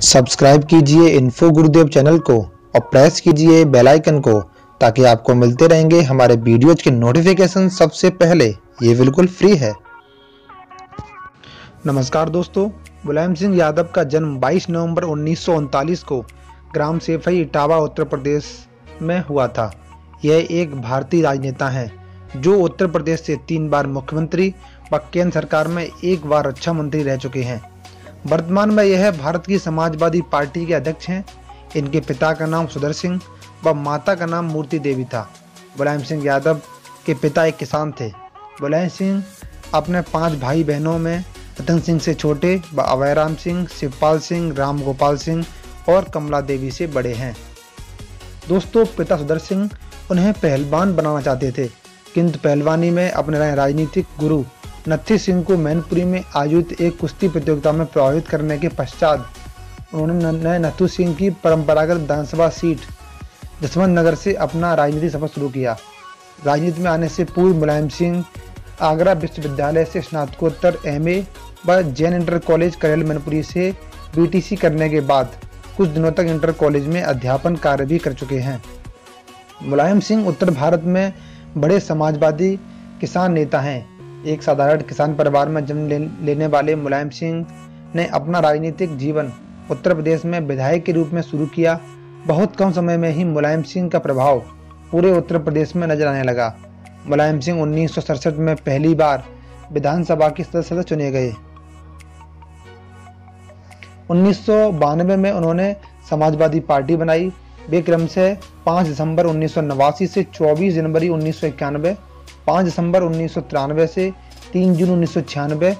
Subscribe कीजिए info गुरुदेव channel को और प्रेस कीजिए बेल आइकन को, ताकि आपको मिलते रहेंगे हमारे वीडियोज़ के नोटिफिकेशन सबसे पहले। ये बिल्कुल फ्री है। नमस्कार दोस्तों मुलायम सिंह यादव का जन्म 22 नवंबर उन्नीस सौ उनतालीस को ग्राम सेफई, इटावा, उत्तर प्रदेश में हुआ था। यह एक भारतीय राजनेता है, जो उत्तर प्रदेश से तीन बार मुख्यमंत्री व केंद्र सरकार में एक बार रक्षा मंत्री रह चुके हैं। वर्तमान में यह भारत की समाजवादी पार्टी के अध्यक्ष हैं। इनके पिता का नाम सुधर सिंह व माता का नाम मूर्ति देवी था। मुलायम सिंह यादव के पिता एक किसान थे। मुलायम सिंह अपने पाँच भाई बहनों में रतन सिंह से छोटे व अभयराम सिंह, शिवपाल सिंह राम गोपाल सिंह और कमला देवी से बड़े हैं। दोस्तों, पिता सुधर सिंह उन्हें पहलवान बनाना चाहते थे। किंतु पहलवानी में अपने राजनीतिक गुरु नथी सिंह को मैनपुरी में आयोजित एक कुश्ती प्रतियोगिता में प्रभावित करने के पश्चात उन्होंने नथु सिंह की परंपरागत विधानसभा सीट जसवंत नगर से अपना राजनीतिक सफ़र शुरू किया। राजनीति में आने से पूर्व मुलायम सिंह आगरा विश्वविद्यालय से स्नातकोत्तर एम ए व जैन इंटर कॉलेज करेल, मैनपुरी से बीटीसी करने के बाद कुछ दिनों तक इंटर कॉलेज में अध्यापन कार्य भी कर चुके हैं। मुलायम सिंह उत्तर भारत में बड़े समाजवादी किसान नेता हैं। एक साधारण किसान परिवार में जन्म लेने वाले मुलायम सिंह ने अपना राजनीतिक जीवन उत्तर प्रदेश में विधायक के रूप में शुरू किया। बहुत कम समय में ही मुलायम सिंह का प्रभाव पूरे उत्तर प्रदेश में नज़र आने लगा। मुलायम सिंह उन्नीस सौ सड़सठ में पहली बार विधानसभा के सदस्य चुने गए। उन्नीस सौ बानबे में उन्होंने समाजवादी पार्टी बनाई। वे क्रम से 5 दिसंबर उन्नीस सौ नवासी से 24 जनवरी उन्नीस सौ इक्यानवे 5 दिसंबर उन्नीस सौ तिरानवे से 3 जून उन्नीस सौ छियानवे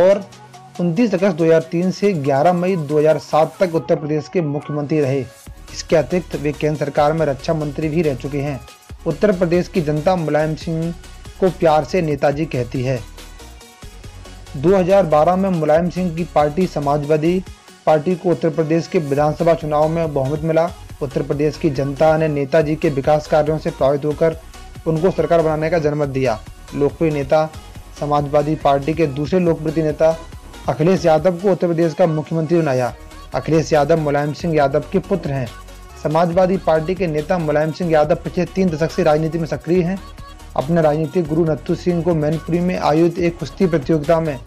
और 29 अगस्त 2003 से 11 मई 2007 तक उत्तर प्रदेश के मुख्यमंत्री रहे। इसके अतिरिक्त वे केंद्र सरकार में रक्षा मंत्री भी रह चुके हैं। उत्तर प्रदेश की जनता मुलायम सिंह को प्यार से नेताजी कहती है। 2012 में मुलायम सिंह की पार्टी समाजवादी पार्टी को उत्तर प्रदेश के विधानसभा चुनाव में बहुमत मिला। उत्तर प्रदेश की जनता ने नेताजी के विकास कार्यों से प्रभावित होकर उनको सरकार बनाने का जनमत दिया। लोकप्रिय नेता, समाजवादी पार्टी के दूसरे लोकप्रिय नेता अखिलेश यादव को उत्तर प्रदेश का मुख्यमंत्री बनाया। अखिलेश यादव मुलायम सिंह यादव के पुत्र हैं। समाजवादी पार्टी के नेता मुलायम सिंह यादव पिछले तीन दशक से राजनीति में सक्रिय हैं। अपने राजनीतिक गुरु नत्थु सिंह को मैनपुरी में आयोजित एक कुश्ती प्रतियोगिता में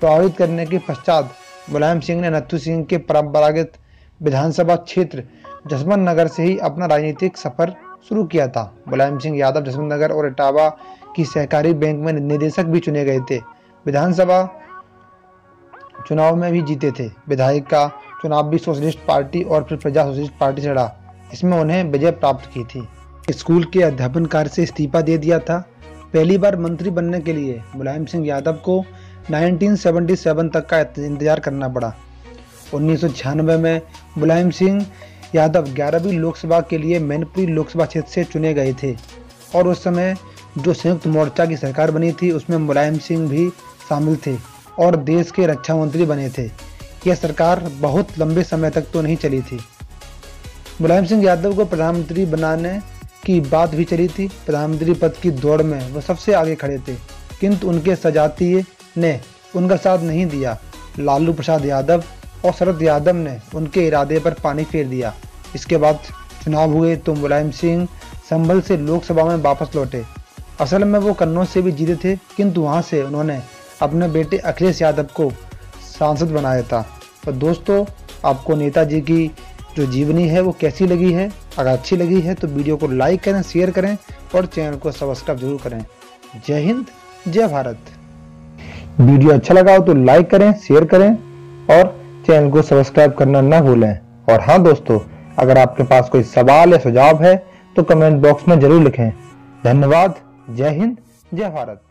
प्रभावित करने के पश्चात मुलायम सिंह ने नत्थु सिंह के परंपरागत विधानसभा क्षेत्र जसवंत नगर से ही अपना राजनीतिक सफ़र शुरू किया था। मुलायम सिंह यादव जसवंत नगर और इटावा की सहकारी बैंक में निदेशक भी चुने गए थे। विधानसभा चुनाव में भी जीते थे। विधायक का चुनाव भी सोशलिस्ट पार्टी और फिर प्रजा सोशलिस्ट पार्टी से लड़ा। इसमें उन्हें विजय प्राप्त की थी। स्कूल के अध्यापन कार्य से इस्तीफा दे दिया था। पहली बार मंत्री बनने के लिए मुलायम सिंह यादव को 1977 तक का इंतज़ार करना पड़ा। उन्नीस सौ छियानबे में मुलायम सिंह यादव ग्यारहवीं लोकसभा के लिए मैनपुरी लोकसभा क्षेत्र से चुने गए थे। और उस समय जो संयुक्त मोर्चा की सरकार बनी थी, उसमें मुलायम सिंह भी शामिल थे और देश के रक्षा मंत्री बने थे। यह सरकार बहुत लंबे समय तक तो नहीं चली थी। मुलायम सिंह यादव को प्रधानमंत्री बनाने की बात भी चली थी। प्रधानमंत्री पद की दौड़ में वह सबसे आगे खड़े थे, किंतु उनके सजातीय ने उनका साथ नहीं दिया। लालू प्रसाद यादव और शरद यादव ने उनके इरादे पर पानी फेर दिया। इसके बाद चुनाव हुए तो मुलायम सिंह संभल से लोकसभा में वापस लौटे। असल में वो कन्नौज से भी जीते थे, किंतु वहाँ से उन्होंने अपने बेटे अखिलेश यादव को सांसद बनाया था। तो दोस्तों, आपको नेताजी की जो जीवनी है वो कैसी लगी है? अगर अच्छी लगी है तो वीडियो को लाइक करें, शेयर करें और चैनल को सब्सक्राइब ज़रूर करें। जय हिंद, जय भारत। वीडियो अच्छा लगा हो तो लाइक करें, शेयर करें और चैनल को सब्सक्राइब करना ना भूलें। और हाँ दोस्तों, अगर आपके पास कोई सवाल या सुझाव है तो कमेंट बॉक्स में ज़रूर लिखें। धन्यवाद। जय हिंद। जय भारत।